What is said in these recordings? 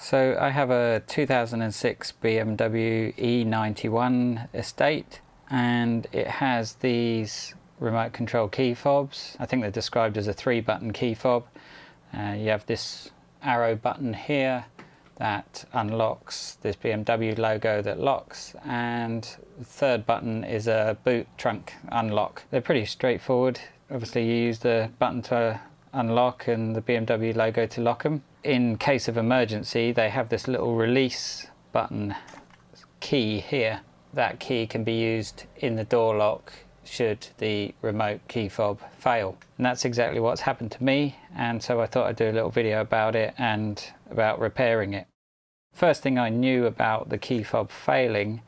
So I have a 2006 BMW E91 estate and it has these remote control key fobs. I think they're described as a three button key fob. Uh, you have this arrow button here that unlocks this BMW logo that locks and the third button is a boot trunk unlock. They're pretty straightforward. Obviously you use the button to unlock and the BMW logo to lock them. In case of emergency they have this little release button key here. That key can be used in the door lock should the remote key fob fail. And that's exactly what's happened to me and so I thought I'd do a little video about it and about repairing it. First thing I knew about the key fob failing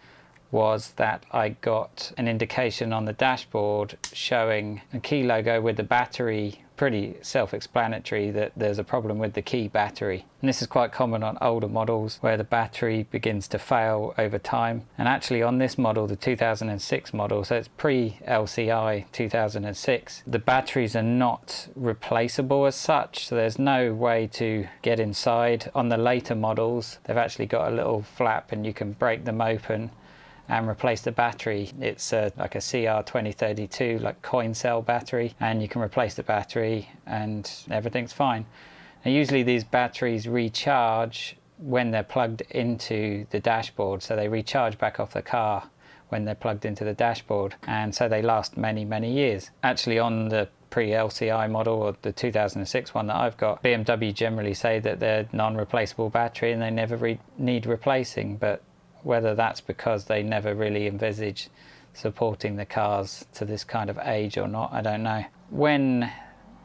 was that I got an indication on the dashboard showing a key logo with the battery pretty self-explanatory that there's a problem with the key battery. And this is quite common on older models where the battery begins to fail over time. And actually on this model, the 2006 model, so it's pre-LCI 2006, the batteries are not replaceable as such. So there's no way to get inside. On the later models, they've actually got a little flap and you can break them open and replace the battery. It's a, like a CR2032, like coin cell battery, and you can replace the battery and everything's fine. Now, usually these batteries recharge when they're plugged into the dashboard, so they recharge back off the car when they're plugged into the dashboard, and so they last many, many years. Actually, on the pre-LCI model or the 2006 one that I've got, BMW generally say that they're non-replaceable battery and they never need replacing, but whether that's because they never really envisaged supporting the cars to this kind of age or not, I don't know. When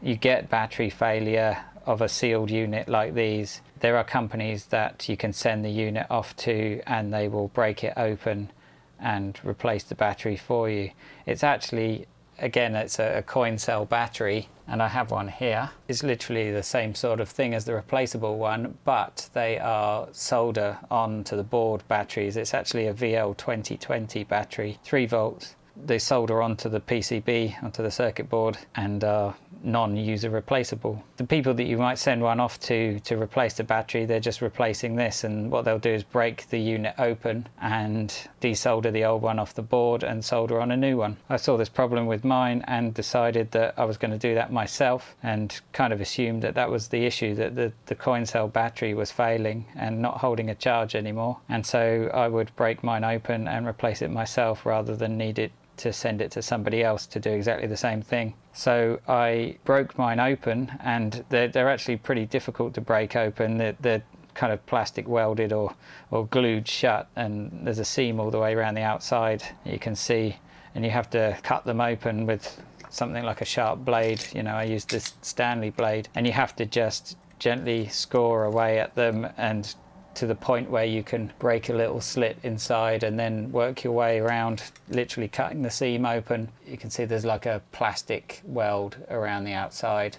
you get battery failure of a sealed unit like these, there are companies that you can send the unit off to and they will break it open and replace the battery for you. It's actually again it's a, coin cell battery and I have one here. It's literally the same sort of thing as the replaceable one but they are solder on to the board batteries. It's actually a VL2020 battery, 3 volts. They solder onto the PCB, onto the circuit board and are non-user replaceable. The people that you might send one off to to replace the battery, they're just replacing this and what they'll do is break the unit open and desolder the old one off the board and solder on a new one. I saw this problem with mine and decided that I was going to do that myself and kind of assumed that that was the issue, that the, the coin cell battery was failing and not holding a charge anymore. And so I would break mine open and replace it myself rather than need it to send it to somebody else to do exactly the same thing. So I broke mine open and they're, they're actually pretty difficult to break open. They're, they're kind of plastic welded or, or glued shut and there's a seam all the way around the outside you can see and you have to cut them open with something like a sharp blade. You know, I used this Stanley blade and you have to just gently score away at them and to the point where you can break a little slit inside and then work your way around literally cutting the seam open. You can see there's like a plastic weld around the outside.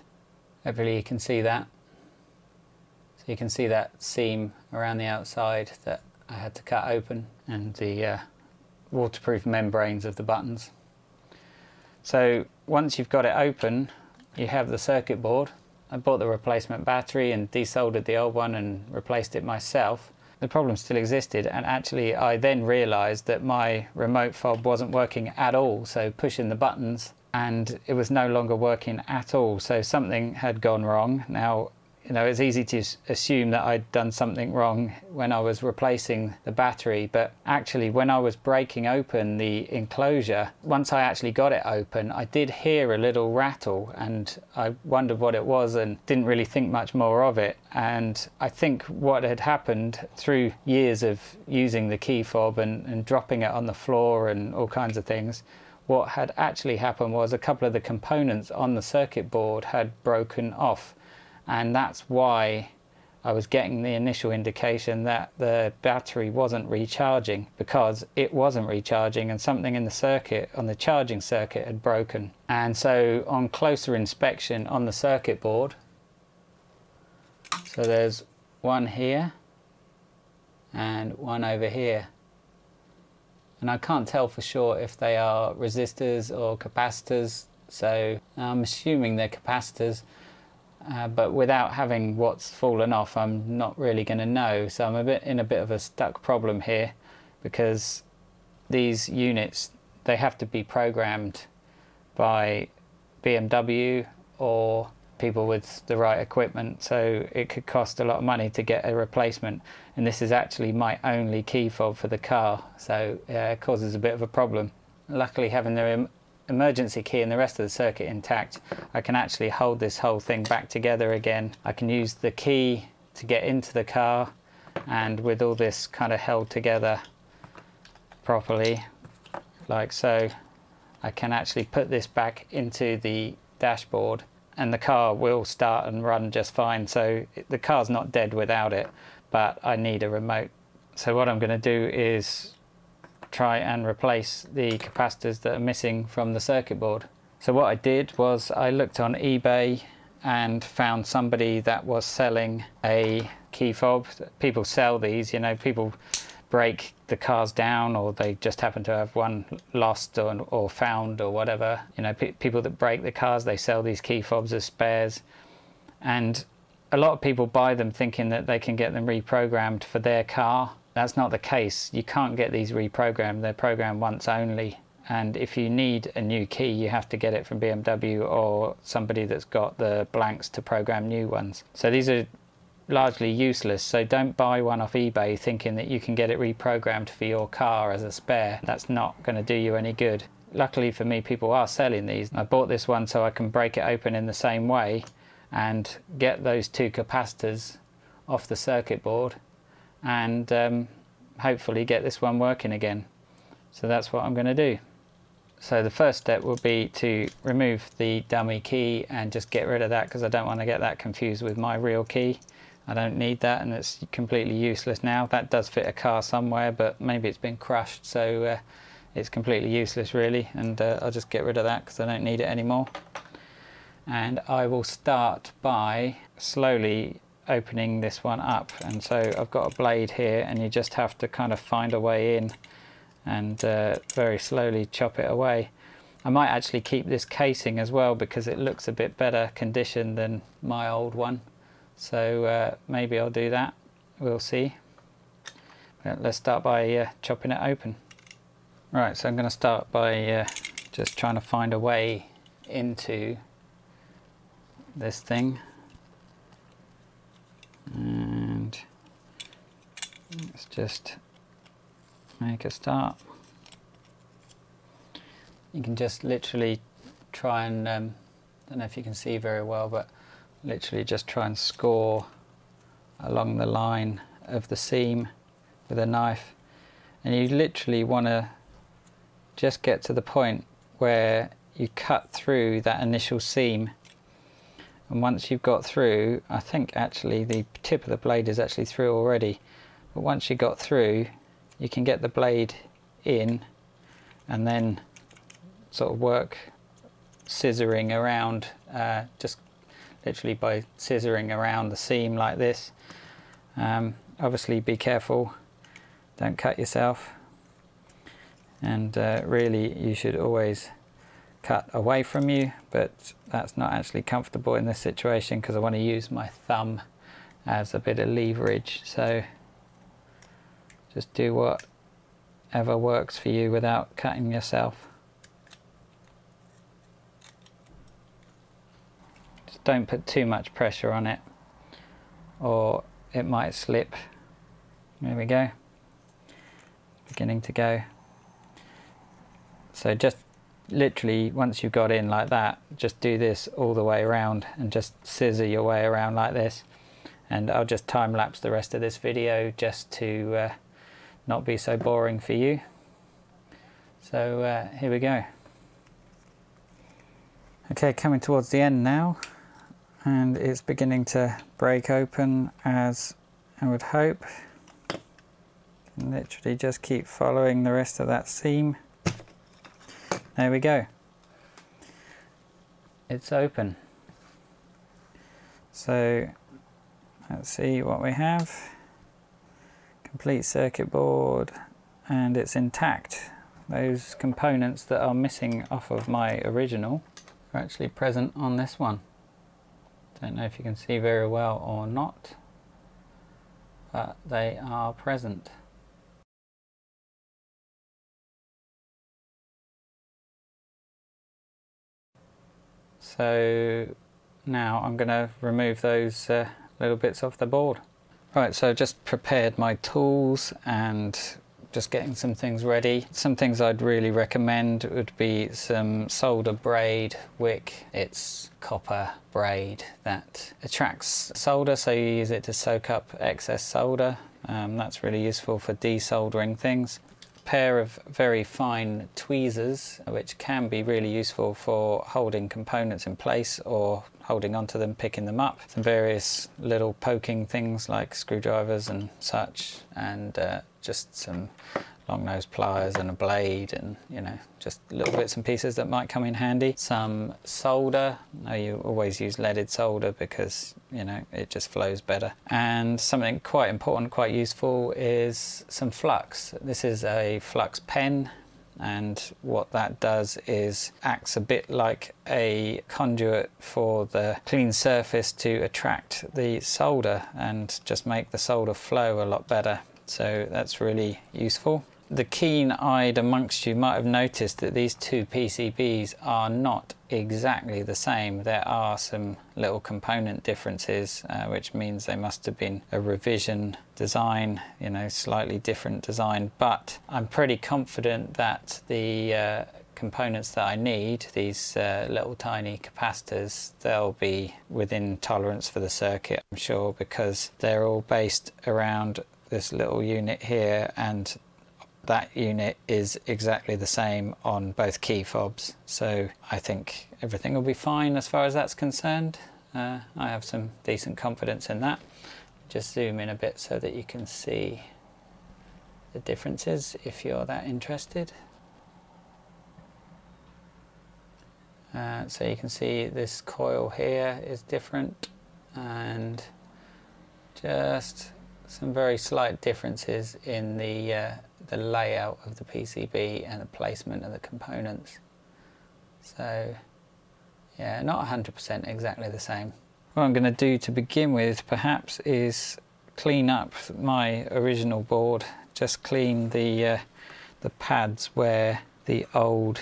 Hopefully you can see that. So you can see that seam around the outside that I had to cut open and the uh, waterproof membranes of the buttons. So once you've got it open, you have the circuit board I bought the replacement battery and desoldered the old one and replaced it myself. The problem still existed and actually I then realised that my remote fob wasn't working at all so pushing the buttons and it was no longer working at all so something had gone wrong. Now you know, it's easy to assume that I'd done something wrong when I was replacing the battery, but actually, when I was breaking open the enclosure, once I actually got it open, I did hear a little rattle and I wondered what it was and didn't really think much more of it. And I think what had happened through years of using the key fob and, and dropping it on the floor and all kinds of things what had actually happened was a couple of the components on the circuit board had broken off and that's why I was getting the initial indication that the battery wasn't recharging because it wasn't recharging and something in the circuit on the charging circuit had broken. And so on closer inspection on the circuit board so there's one here and one over here. And I can't tell for sure if they are resistors or capacitors so I'm assuming they're capacitors uh, but without having what's fallen off I'm not really going to know. So I'm a bit in a bit of a stuck problem here because these units they have to be programmed by BMW or people with the right equipment. So it could cost a lot of money to get a replacement. And this is actually my only key fob for the car. So it causes a bit of a problem. Luckily having the emergency key and the rest of the circuit intact I can actually hold this whole thing back together again I can use the key to get into the car and with all this kind of held together properly like so I can actually put this back into the dashboard and the car will start and run just fine. So the car's not dead without it, but I need a remote. So what I'm going to do is try and replace the capacitors that are missing from the circuit board. So what I did was I looked on eBay and found somebody that was selling a key fob. People sell these, you know, people break the cars down or they just happen to have one lost or, or found or whatever. You know, pe people that break the cars, they sell these key fobs as spares. And a lot of people buy them thinking that they can get them reprogrammed for their car. That's not the case. You can't get these reprogrammed. They're programmed once only. And if you need a new key, you have to get it from BMW or somebody that's got the blanks to program new ones. So these are largely useless so don't buy one off eBay thinking that you can get it reprogrammed for your car as a spare that's not going to do you any good luckily for me people are selling these I bought this one so I can break it open in the same way and get those two capacitors off the circuit board and um, hopefully get this one working again so that's what I'm going to do so the first step will be to remove the dummy key and just get rid of that because I don't want to get that confused with my real key I don't need that and it's completely useless now. That does fit a car somewhere but maybe it's been crushed so uh, it's completely useless really and uh, I'll just get rid of that because I don't need it anymore. And I will start by slowly opening this one up and so I've got a blade here and you just have to kind of find a way in and uh, very slowly chop it away. I might actually keep this casing as well because it looks a bit better condition than my old one. So uh, maybe I'll do that, we'll see. Let's start by uh, chopping it open. Right, so I'm going to start by uh, just trying to find a way into this thing. And let's just make a start. You can just literally try and, um, I don't know if you can see very well, but literally just try and score along the line of the seam with a knife. And you literally want to just get to the point where you cut through that initial seam. And once you've got through I think actually the tip of the blade is actually through already but once you got through you can get the blade in and then sort of work scissoring around uh, just literally by scissoring around the seam like this. Um, obviously be careful, don't cut yourself. And uh, really you should always cut away from you, but that's not actually comfortable in this situation because I want to use my thumb as a bit of leverage. So just do whatever works for you without cutting yourself. Just don't put too much pressure on it or it might slip. There we go. Beginning to go. So just literally once you've got in like that, just do this all the way around and just scissor your way around like this. And I'll just time lapse the rest of this video just to uh, not be so boring for you. So uh, here we go. Okay, coming towards the end now and it's beginning to break open as I would hope. Literally just keep following the rest of that seam. There we go. It's open. So let's see what we have. Complete circuit board and it's intact. Those components that are missing off of my original are actually present on this one. Don't know if you can see very well or not, but they are present. So now I'm going to remove those uh, little bits off the board. Right, so just prepared my tools and just getting some things ready. Some things I'd really recommend would be some solder braid wick. It's copper braid that attracts solder, so you use it to soak up excess solder. Um, that's really useful for desoldering things pair of very fine tweezers which can be really useful for holding components in place or holding onto them, picking them up. Some various little poking things like screwdrivers and such and uh, just some long nose pliers and a blade and you know just little bits and pieces that might come in handy. Some solder. Now you always use leaded solder because you know it just flows better. And something quite important quite useful is some flux. This is a flux pen and what that does is acts a bit like a conduit for the clean surface to attract the solder and just make the solder flow a lot better. So that's really useful the keen-eyed amongst you might have noticed that these two PCBs are not exactly the same. There are some little component differences, uh, which means they must have been a revision design, you know, slightly different design. But I'm pretty confident that the uh, components that I need, these uh, little tiny capacitors, they'll be within tolerance for the circuit, I'm sure, because they're all based around this little unit here and that unit is exactly the same on both key fobs. So I think everything will be fine as far as that's concerned. Uh, I have some decent confidence in that. Just zoom in a bit so that you can see the differences if you're that interested. Uh, so you can see this coil here is different and just some very slight differences in the uh, the layout of the PCB and the placement of the components. So yeah, not 100% exactly the same. What I'm going to do to begin with perhaps is clean up my original board, just clean the, uh, the pads where the old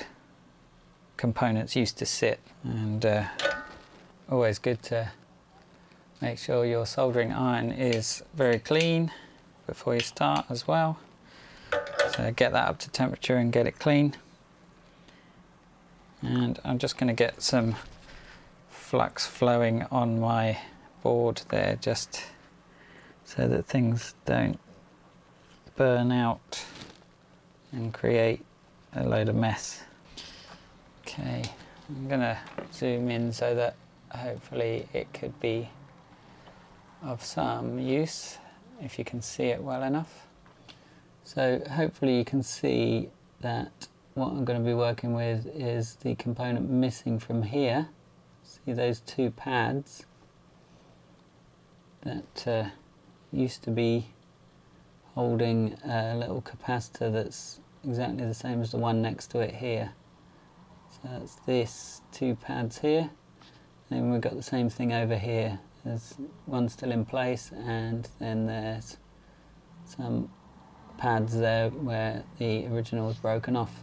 components used to sit and uh, always good to make sure your soldering iron is very clean before you start as well. So get that up to temperature and get it clean. And I'm just going to get some flux flowing on my board there just so that things don't burn out and create a load of mess. Okay, I'm going to zoom in so that hopefully it could be of some use if you can see it well enough. So hopefully you can see that what I'm going to be working with is the component missing from here. See those two pads that uh, used to be holding a little capacitor that's exactly the same as the one next to it here. So that's this two pads here. Then we've got the same thing over here. There's one still in place and then there's some pads there where the original was broken off.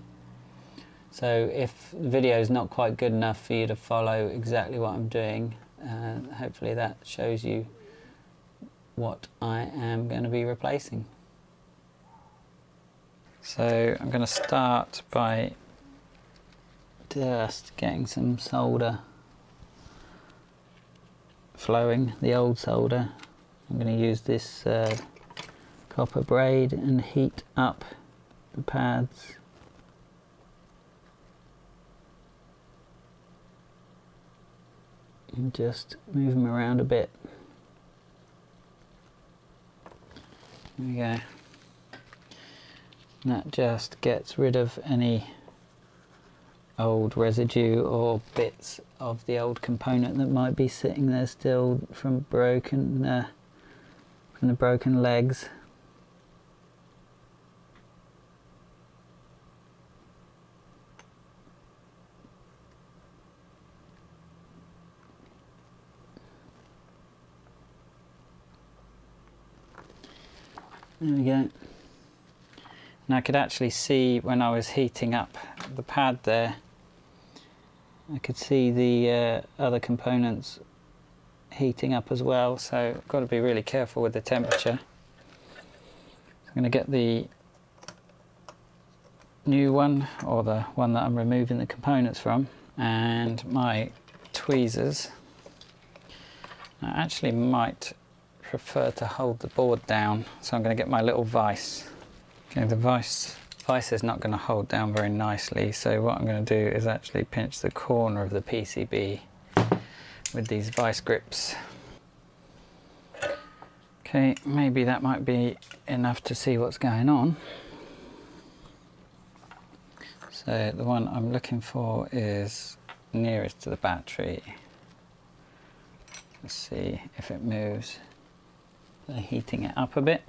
So if the video is not quite good enough for you to follow exactly what I'm doing, uh, hopefully that shows you what I am going to be replacing. So I'm going to start by just getting some solder flowing, the old solder. I'm going to use this uh, copper braid and heat up the pads. And just move them around a bit. There we go. And that just gets rid of any old residue or bits of the old component that might be sitting there still from broken uh, from the broken legs. There we go. And I could actually see when I was heating up the pad there, I could see the uh, other components heating up as well, so I've got to be really careful with the temperature. I'm going to get the new one, or the one that I'm removing the components from, and my tweezers. I actually might prefer to hold the board down, so I'm going to get my little vise. Okay, the vise, vise is not going to hold down very nicely, so what I'm going to do is actually pinch the corner of the PCB with these vice grips. Okay, maybe that might be enough to see what's going on. So the one I'm looking for is nearest to the battery. Let's see if it moves Uh, heating it up a bit.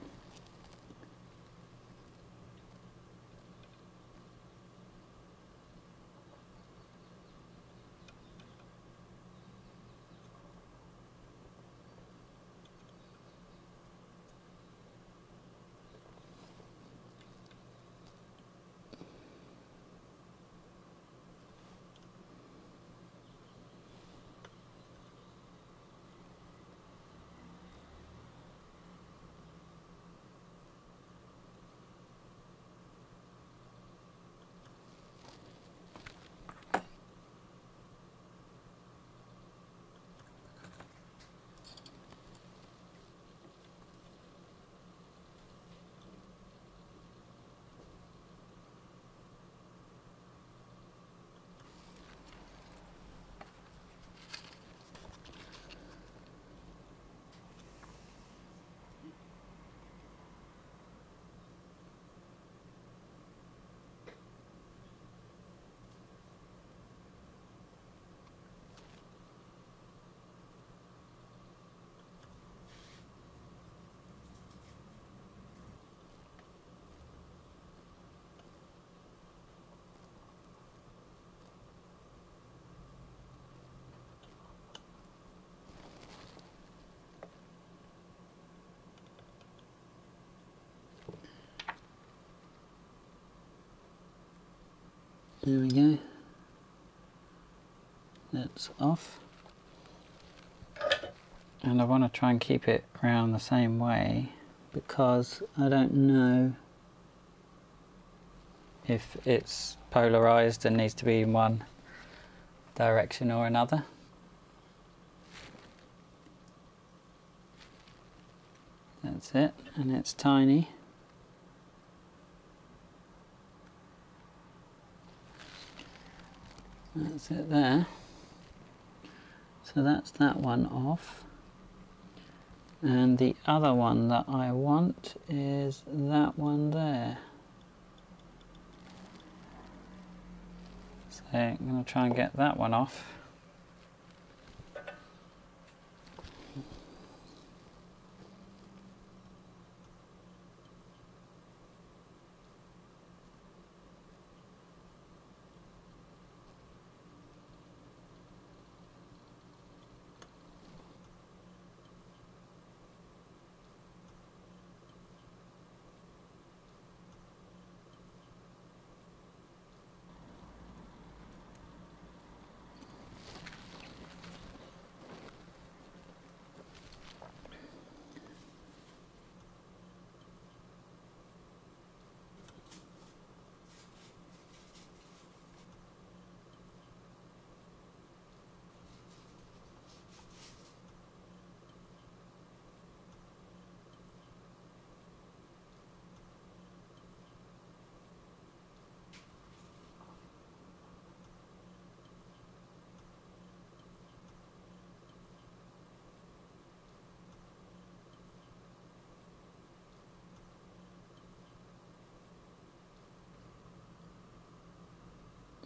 There we go. That's off. And I want to try and keep it around the same way because I don't know if it's polarized and needs to be in one direction or another. That's it, and it's tiny. That's it there. So that's that one off. And the other one that I want is that one there. So I'm going to try and get that one off.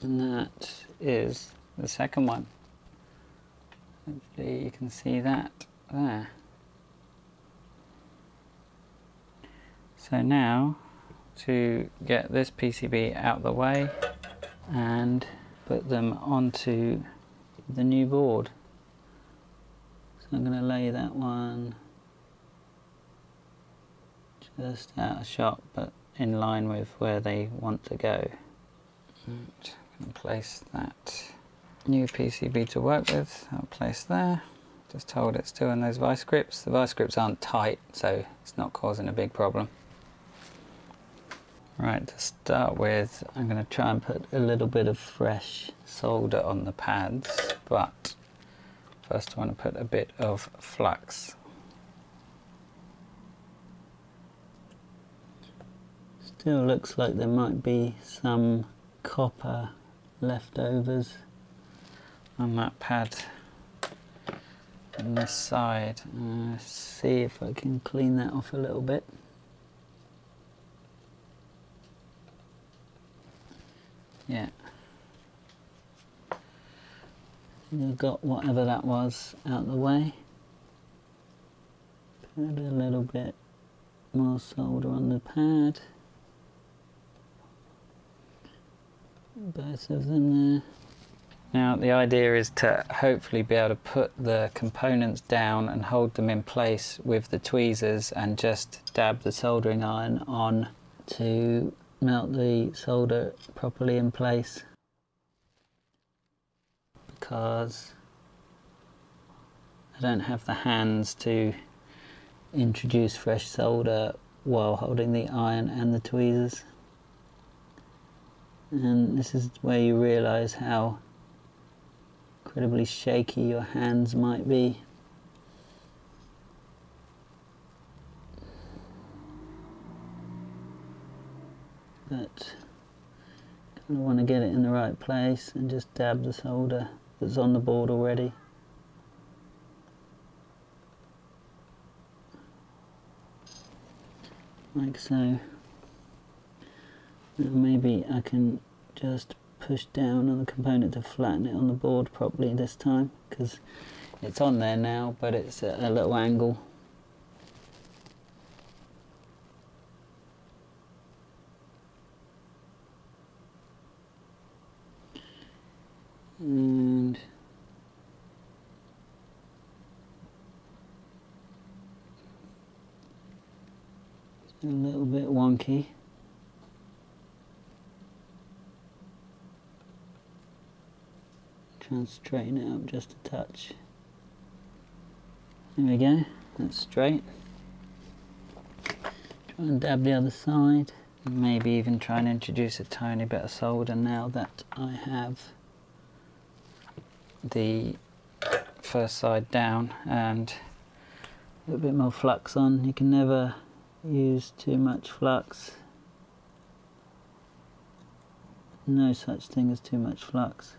And that is the second one. Hopefully you can see that there. So now to get this PCB out of the way and put them onto the new board. So I'm going to lay that one just out of shot but in line with where they want to go. Right, I'm place that new PCB to work with, I'll place there. Just hold it still in those vice grips. The vice grips aren't tight so it's not causing a big problem. Right, to start with, I'm going to try and put a little bit of fresh solder on the pads, but first I want to put a bit of flux. Still looks like there might be some copper leftovers on that pad on this side. Uh, see if I can clean that off a little bit. Yeah. You've got whatever that was out of the way. Put a little bit more solder on the pad. Both of them there. Now the idea is to hopefully be able to put the components down and hold them in place with the tweezers and just dab the soldering iron on to melt the solder properly in place because I don't have the hands to introduce fresh solder while holding the iron and the tweezers and this is where you realize how incredibly shaky your hands might be but kind of want to get it in the right place and just dab the solder that's on the board already. Like so. Maybe I can just push down on the component to flatten it on the board properly this time because it's on there now but it's at a little angle and a little bit wonky. Try and straighten it up just a touch. There we go, that's straight. Try and dab the other side. Maybe even try and introduce a tiny bit of solder now that I have the first side down and a little bit more flux on. You can never use too much flux. No such thing as too much flux.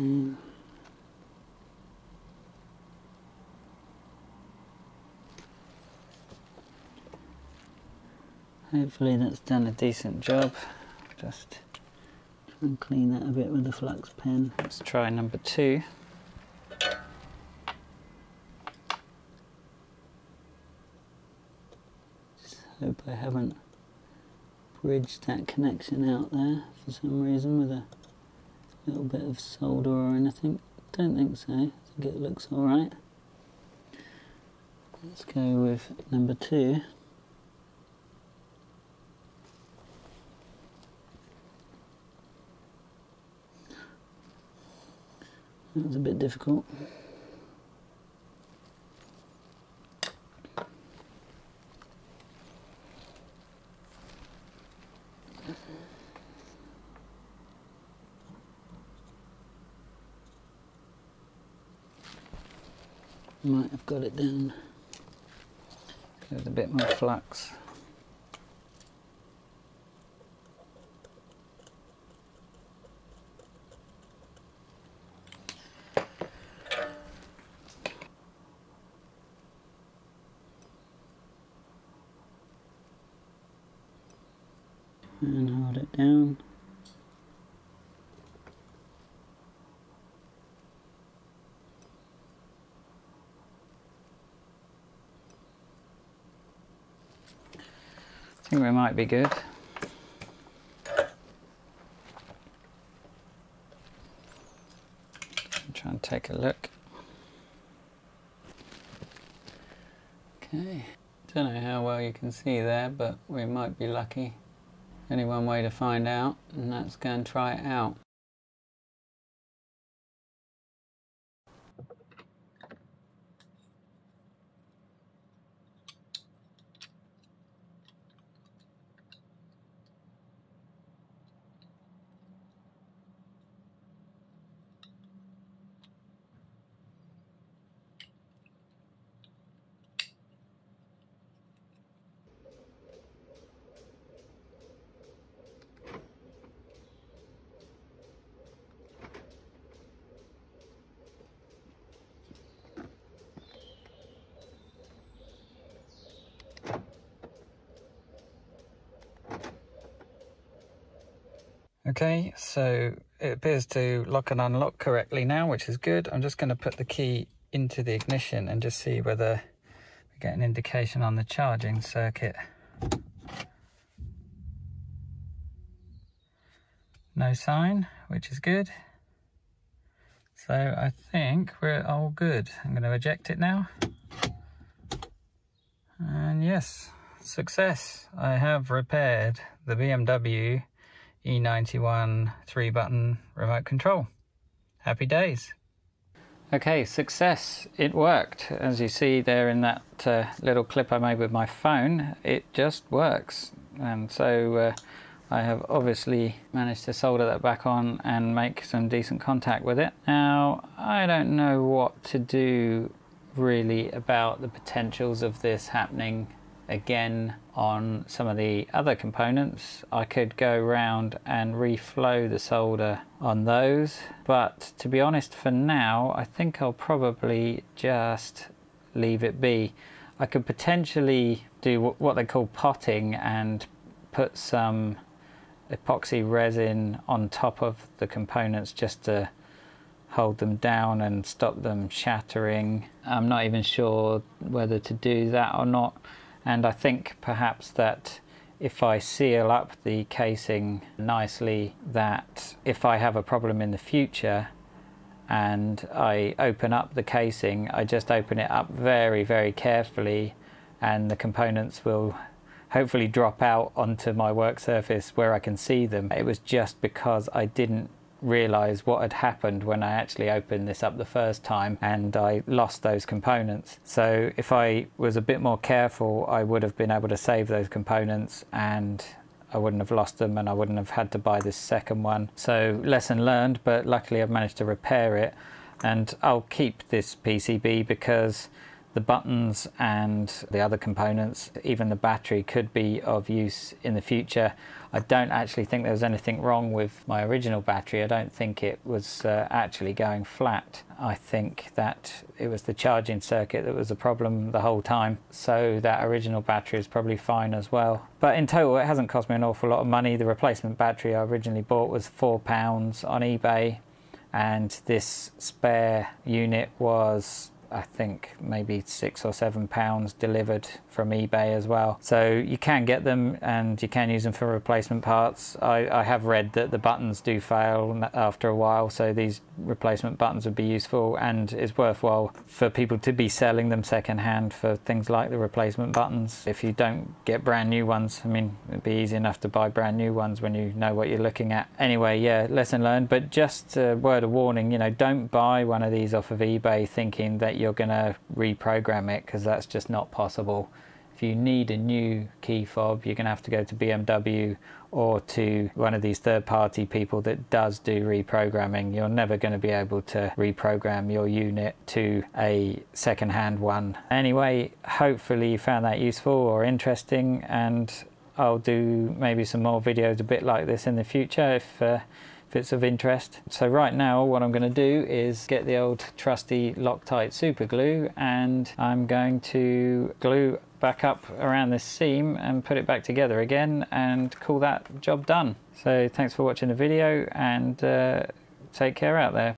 Mm. Hopefully that's done a decent job. Just try and clean that a bit with the flux pen. Let's try number two. Just hope I haven't bridged that connection out there for some reason with a little bit of solder or anything. Don't think so. I think it looks alright. Let's go with number two. That was a bit difficult. Might have got it down with a bit more flux. and hold it down. I think we might be good. Try and take a look. Okay, don't know how well you can see there, but we might be lucky. Only one way to find out, and that's go and try it out. Okay, so it appears to lock and unlock correctly now, which is good. I'm just going to put the key into the ignition and just see whether we get an indication on the charging circuit. No sign, which is good. So I think we're all good. I'm going to eject it now. And yes, success. I have repaired the BMW E91 three button remote control. Happy days. Okay, success. It worked. As you see there in that uh, little clip I made with my phone, it just works. And so uh, I have obviously managed to solder that back on and make some decent contact with it. Now, I don't know what to do really about the potentials of this happening again on some of the other components. I could go around and reflow the solder on those but to be honest for now I think I'll probably just leave it be. I could potentially do what they call potting and put some epoxy resin on top of the components just to hold them down and stop them shattering. I'm not even sure whether to do that or not and I think perhaps that if I seal up the casing nicely that if I have a problem in the future and I open up the casing I just open it up very very carefully and the components will hopefully drop out onto my work surface where I can see them. It was just because I didn't realize what had happened when I actually opened this up the first time and I lost those components. So if I was a bit more careful, I would have been able to save those components and I wouldn't have lost them and I wouldn't have had to buy this second one. So lesson learned, but luckily I've managed to repair it and I'll keep this PCB because the buttons and the other components, even the battery could be of use in the future. I don't actually think there was anything wrong with my original battery. I don't think it was uh, actually going flat. I think that it was the charging circuit that was the problem the whole time. So that original battery is probably fine as well. But in total, it hasn't cost me an awful lot of money. The replacement battery I originally bought was £4 on eBay and this spare unit was I think maybe six or seven pounds delivered from eBay as well. So you can get them and you can use them for replacement parts. I, I, have read that the buttons do fail after a while, so these replacement buttons would be useful and it's worthwhile for people to be selling them secondhand for things like the replacement buttons. If you don't get brand new ones, I mean, it'd be easy enough to buy brand new ones when you know what you're looking at. Anyway, yeah, lesson learned, but just a word of warning, you know, don't buy one of these off of eBay thinking that you're going to reprogram it because that's just not possible. If you need a new key fob, you're going to have to go to BMW or to one of these third party people that does do reprogramming. You're never going to be able to reprogram your unit to a second hand one. Anyway, hopefully you found that useful or interesting and I'll do maybe some more videos a bit like this in the future if uh, if it's of interest. So right now what I'm going to do is get the old trusty Loctite super glue and I'm going to glue back up around this seam and put it back together again and call that job done. So thanks for watching the video and uh, take care out there.